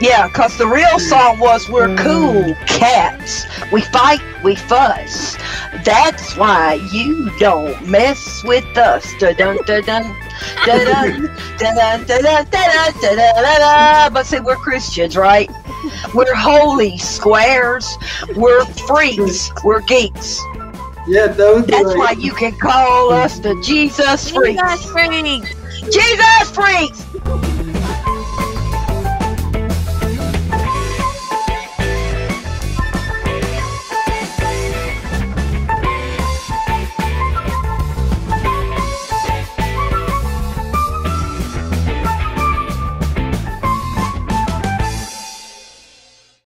Yeah, because the real mm. song was We're mm. Cool Cats. We fight, we fuss. That's why you don't mess with us. Dun dun dun dun. But see, we're Christians, right? We're holy squares. We're freaks. We're geeks. Yeah, those That's why you can call us the Jesus freaks. Jesus freaks. Jesus freaks.